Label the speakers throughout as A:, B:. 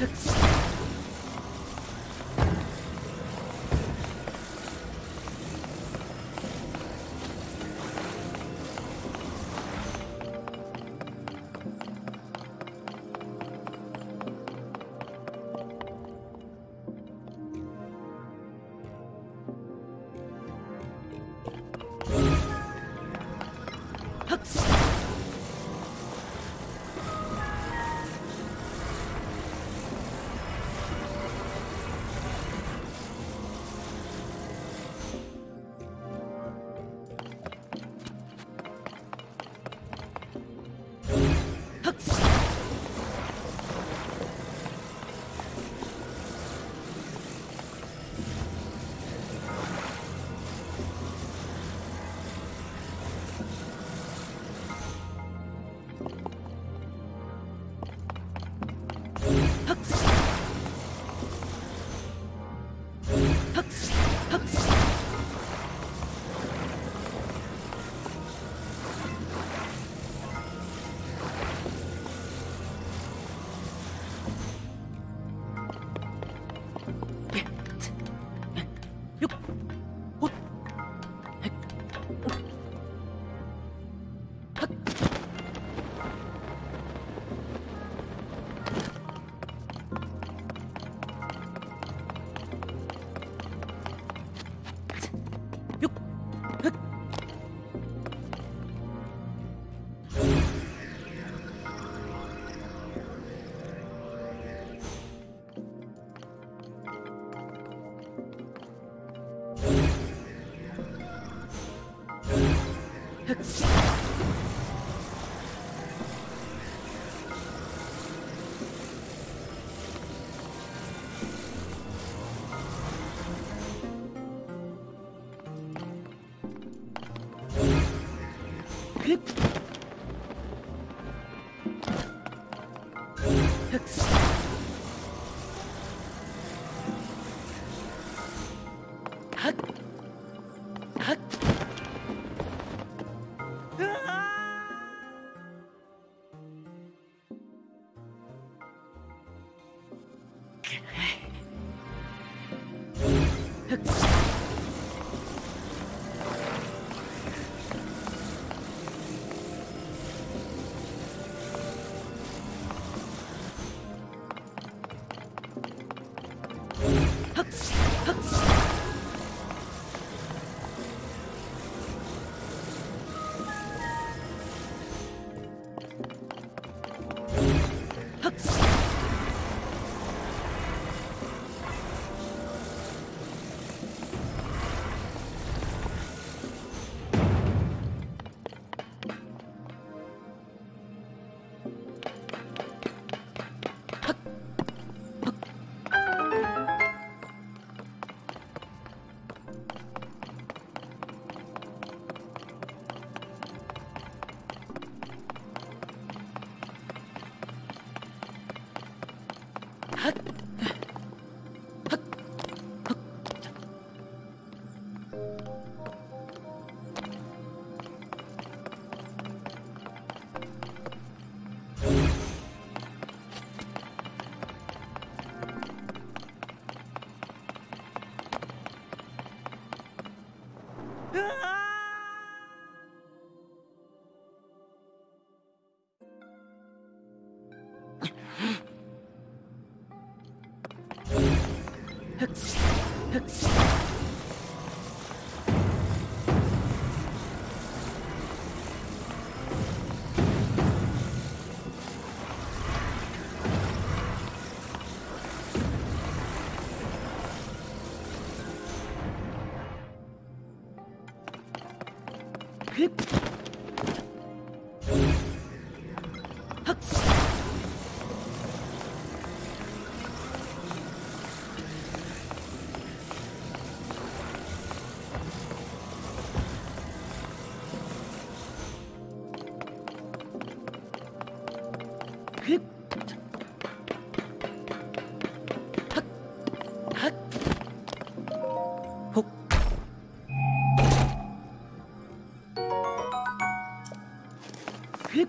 A: Let's go.
B: Huh. Glück 그...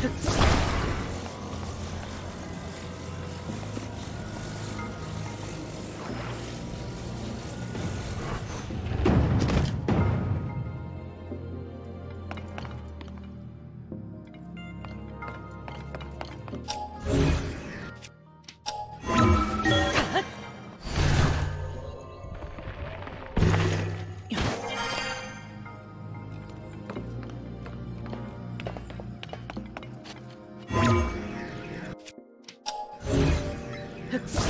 B: Ha ha ha! Huh.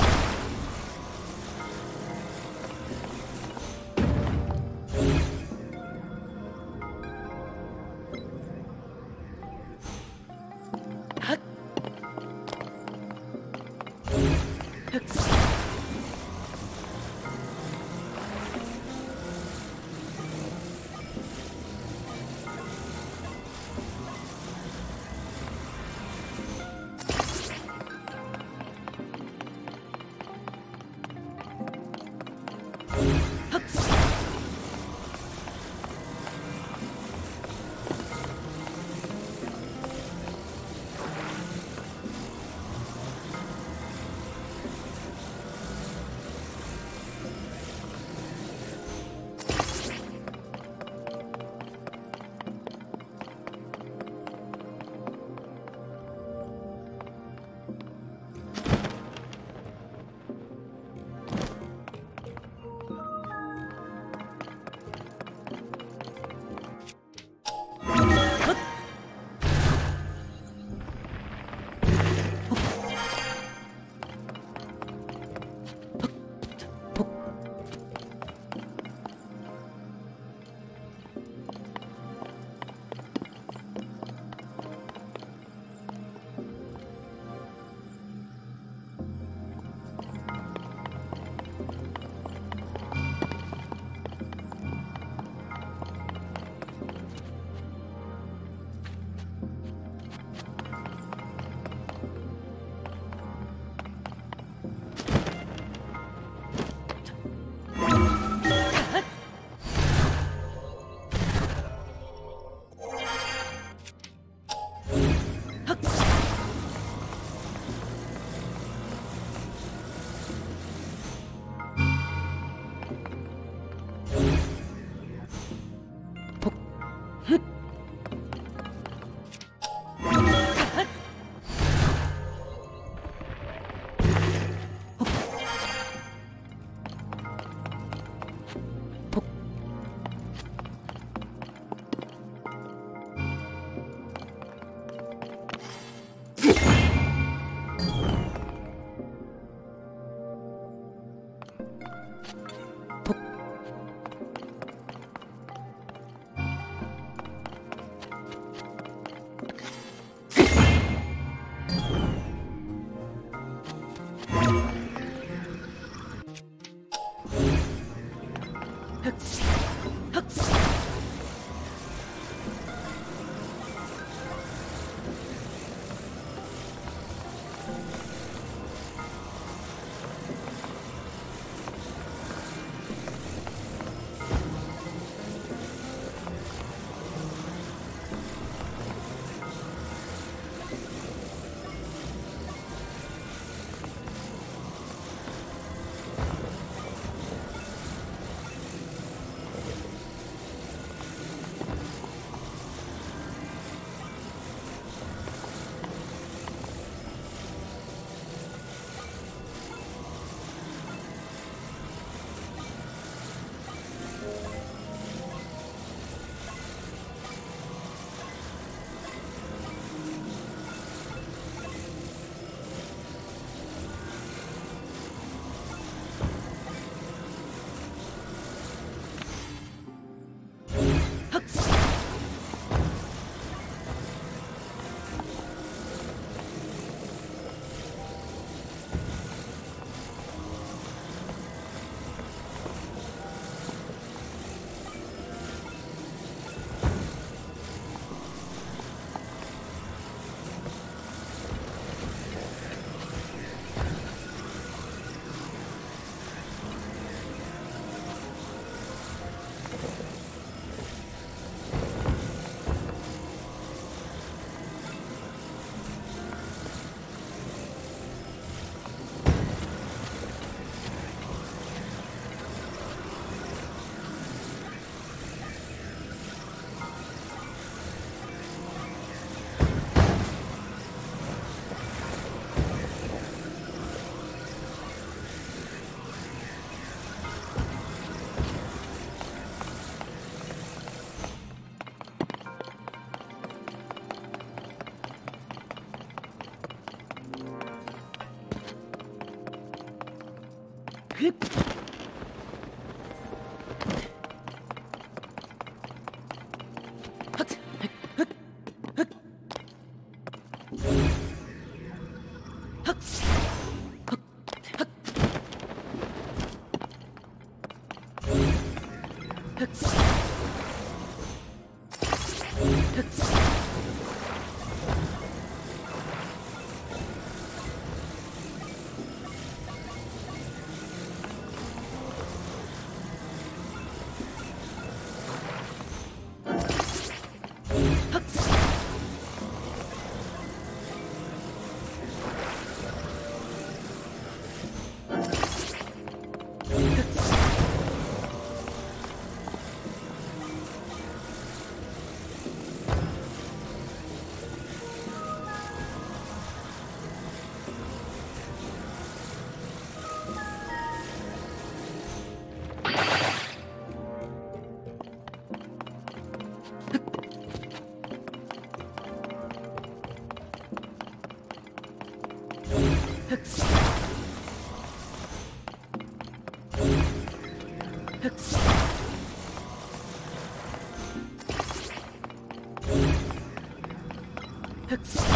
B: Huxley.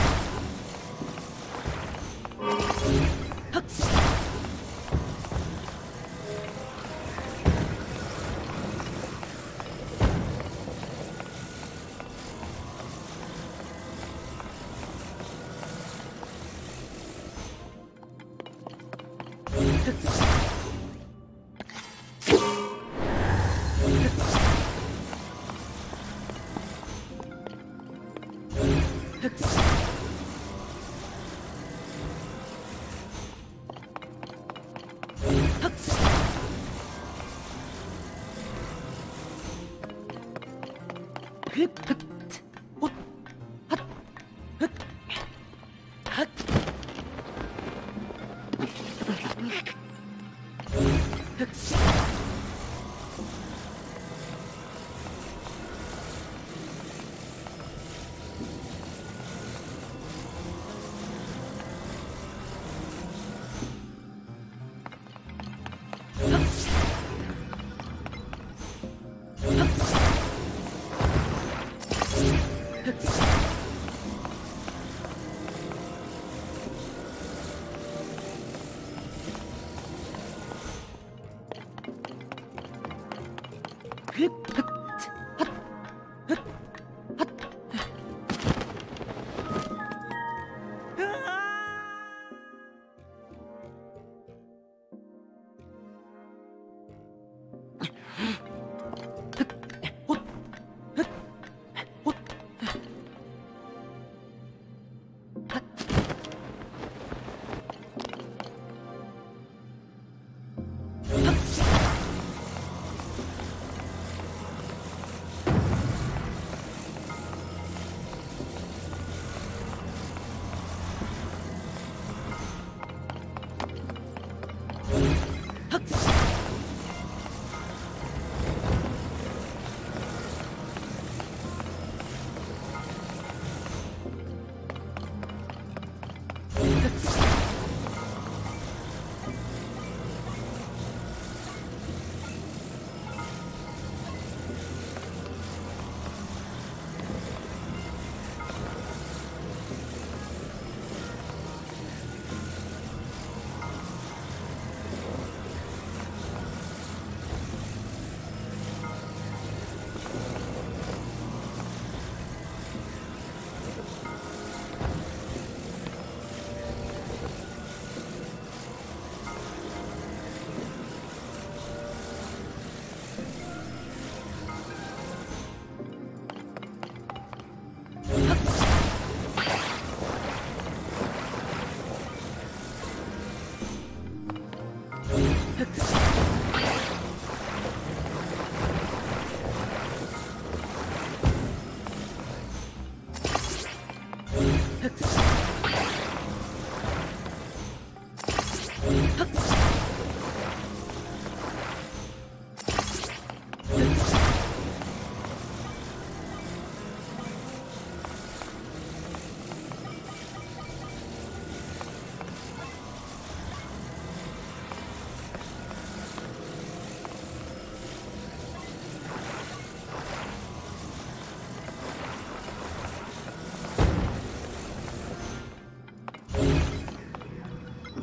B: Ha ha ha!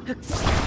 B: Huh.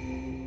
A: Mm-hmm.